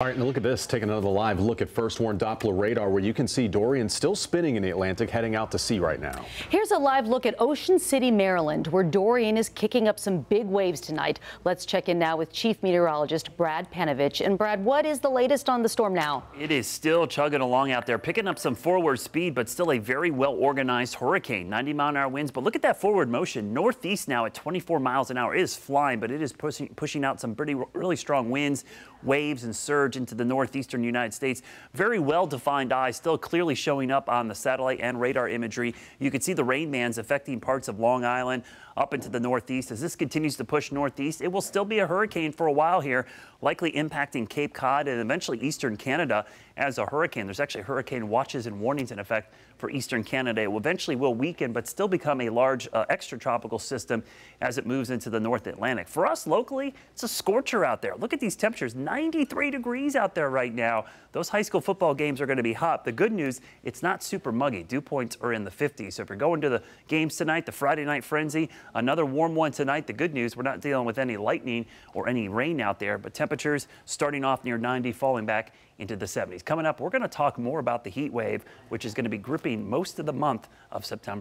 All right, now look at this. Take another live look at first warn Doppler radar where you can see Dorian still spinning in the Atlantic heading out to sea right now. Here's a live look at Ocean City, Maryland, where Dorian is kicking up some big waves tonight. Let's check in now with Chief Meteorologist Brad Panovich. And Brad, what is the latest on the storm now? It is still chugging along out there, picking up some forward speed, but still a very well organized hurricane. 90 mile an hour winds, but look at that forward motion. Northeast now at 24 miles an hour. It is flying, but it is pushing, pushing out some pretty really strong winds, waves, and surge into the northeastern United States. Very well defined eye, still clearly showing up on the satellite and radar imagery. You can see the rain bands affecting parts of Long Island up into the northeast. As this continues to push northeast, it will still be a hurricane for a while here, likely impacting Cape Cod and eventually eastern Canada as a hurricane. There's actually hurricane watches and warnings in effect for eastern Canada. It will eventually will weaken, but still become a large uh, extratropical system as it moves into the North Atlantic. For us locally, it's a scorcher out there. Look at these temperatures, 93 degrees out there right now. Those high school football games are going to be hot. The good news, it's not super muggy. Dew points are in the 50s. So if you're going to the games tonight, the Friday night frenzy, another warm one tonight. The good news, we're not dealing with any lightning or any rain out there, but temperatures starting off near 90, falling back into the 70s. Coming up, we're going to talk more about the heat wave, which is going to be gripping most of the month of September.